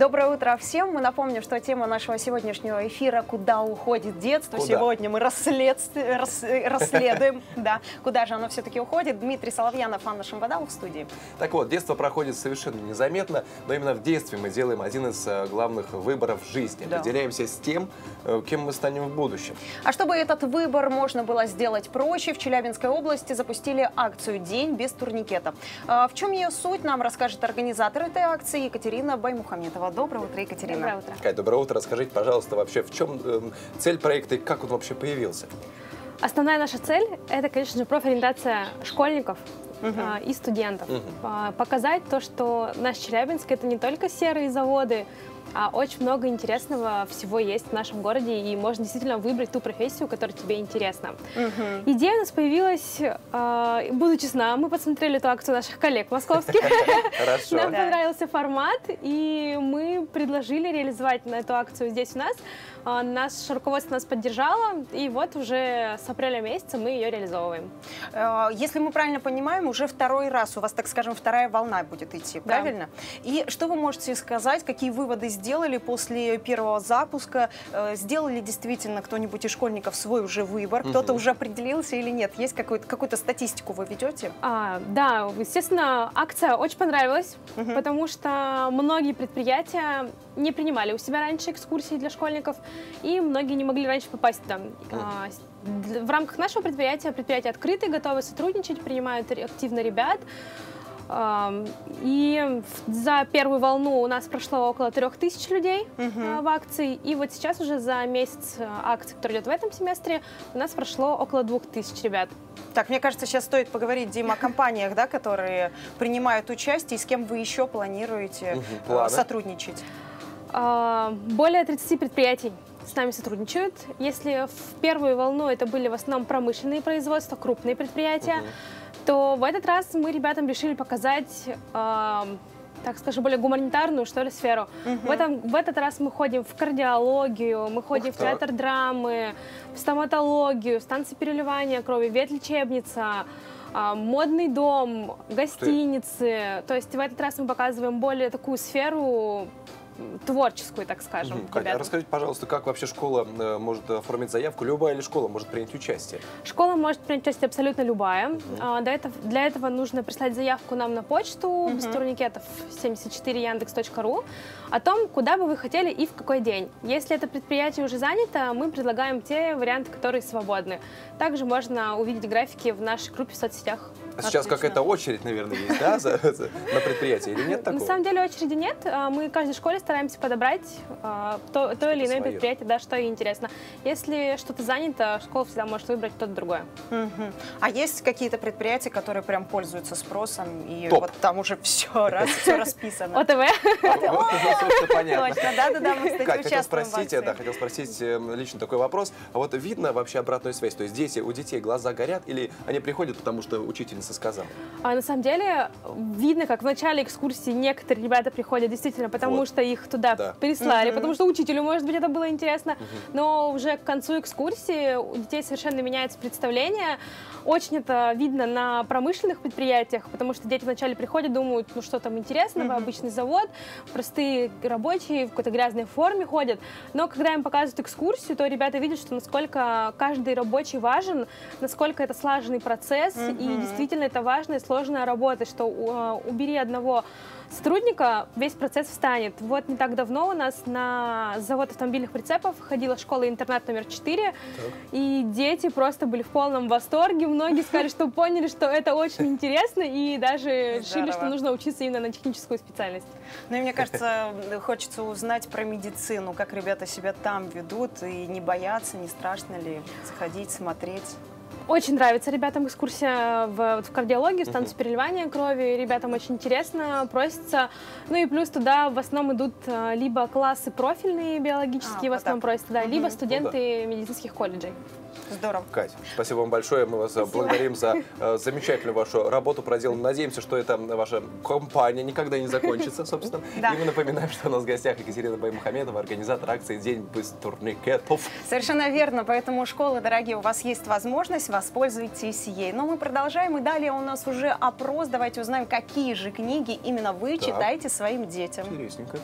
Доброе утро всем. Мы напомним, что тема нашего сегодняшнего эфира «Куда уходит детство?». Куда? Сегодня мы расслед... рас- расследуем, да, куда же оно все-таки уходит. Дмитрий Соловьянов, Анна Шамбадал в студии. Так вот, детство проходит совершенно незаметно, но именно в детстве мы делаем один из э, главных выборов в жизни. Да. Определяемся с тем, э, кем мы станем в будущем. А чтобы этот выбор можно было сделать проще, в Челябинской области запустили акцию «День без турникета». А В чем ее суть, нам расскажет организатор этой акции Екатерина Баймухаметова. Доброе утро, Екатерина. Доброе утро. Кать, доброе утро. Расскажите, пожалуйста, вообще в чем эм, цель проекта и как он вообще появился? Основная наша цель – это, конечно же, профориентация школьников а, и студентов. Мгм. А, Показать то, что наш Челябинск – это не только серые заводы, очень много интересного всего есть в нашем городе, и можно действительно выбрать ту профессию, которая тебе интересна. Мгм. Идея у нас появилась, а, буду честна, мы посмотрели эту акцию наших коллег московских. Нам понравился формат, и мы предложили реализовать на эту акцию здесь у нас. А, Наше руководство нас поддержало, и вот уже с апреля месяца мы ее реализовываем. Э, Если мы правильно понимаем, уже второй раз у вас, так скажем, вторая волна будет идти, правильно? И что вы можете сказать, какие выводы сделали после первого запуска? Э, Сделали действительно кто-нибудь из школьников свой уже выбор? Кто-то уже определился или нет? Есть какую-то какую-то статистику вы ведете? А, да, естественно, акция очень понравилась, Мгм. потому что многие предприятия не принимали у себя раньше экскурсии для школьников, и многие не могли раньше попасть туда. А, В рамках нашего предприятия, предприятие открыто, готовы сотрудничать, принимают активно ребят. И за первую волну у нас прошло около трех тысяч людей а, в акции, и вот сейчас уже за месяц а, акции, который идет в этом семестре, у нас прошло около двух тысяч ребят. Так, мне кажется, сейчас стоит поговорить, Дима, о компаниях, да, которые принимают участие, и с кем вы еще планируете планы. сотрудничать? А, Более 30 предприятий с нами сотрудничают. Если в первую волну это были в основном промышленные производства, крупные предприятия, Мгм. То в этот раз мы ребятам решили показать, а, так скажем, более гуманитарную, что ли, сферу. В, этом, в этот раз мы ходим в кардиологию, мы ходим в так. театр драмы, в стоматологию, станции переливания крови, ветлечебница, а, модный дом, гостиницы. То есть в этот раз мы показываем более такую сферу творческую, так скажем, Мгм. Катя, а расскажите, пожалуйста, как вообще школа э, может оформить заявку? Любая ли школа может принять участие? Школа может принять участие абсолютно любая. А, Для этого, для этого нужно прислать заявку нам на почту без турникетов 74 яндекс.ру о том, куда бы вы хотели и в какой день. Если это предприятие уже занято, мы предлагаем те варианты, которые свободны. Также можно увидеть графики в нашей группе в соцсетях. А сейчас какая-то очередь, наверное, есть, да, за- за- на предприятии или нет На такого? самом деле очереди нет. А, Мы каждой школе стараемся подобрать а, то, то или иное Своё. предприятие, да, что интересно. Если что-то занято, школа всегда может выбрать что-то другое. Мгм. А есть какие-то предприятия, которые прям пользуются спросом, и Топ. вот там уже все, раз, все расписано? ОТВ. Вот, уже, собственно, понятно. Точно, да-да-да, мы, кстати, хотел спросить, да, хотел спросить э, лично такой вопрос. А вот видно вообще обратную связь? То есть дети, у детей глаза горят или они приходят, потому что учительница сказала? А на самом деле видно, как в начале экскурсии некоторые ребята приходят действительно потому, Вот. что их туда Да. прислали, потому что учителю, может быть, это было интересно. Но уже к концу экскурсии у детей совершенно меняется представление. Очень это видно на промышленных предприятиях, потому что дети вначале приходят, думают, ну что там интересного, обычный завод, простые рабочие в какой-то грязной форме ходят. Но когда им показывают экскурсию, то ребята видят, что насколько каждый рабочий важен, насколько это слаженный процесс, и действительно это важная и сложная работа, что э, убери одного сотрудника, весь процесс встанет. Вот не так давно у нас на завод автомобильных прицепов ходила школа-интернат номер 4, и дети просто были в полном восторге. Многие сказали, что поняли, что это очень интересно, и даже решили, что нужно учиться именно на техническую специальность. Ну и мне кажется, хочется узнать про медицину, как ребята себя там ведут, и не боятся, не страшно ли заходить, смотреть. Очень нравится ребятам экскурсия в, вот в кардиологию, в станцию переливания крови. Ребятам очень интересно, просится. Ну и плюс туда в основном идут а, либо классы профильные биологические, А, в вот основном так. просятся, да, либо студенты медицинских колледжей. Здорово. Кать, спасибо вам большое. Мы вас э, благодарим за э, замечательную вашу работу проделанную. Надеемся, что эта ваша компания никогда не закончится, собственно. Да. И мы напоминаем, что у нас в гостях Екатерина Баймухамедова, организатор акции «День без турникетов». Совершенно верно, поэтому, школы, дорогие, у вас есть возможность, воспользуйтесь ей. Но мы продолжаем, и далее у нас уже опрос. Давайте узнаем, какие же книги именно вы Так. читаете своим детям. Интересненько.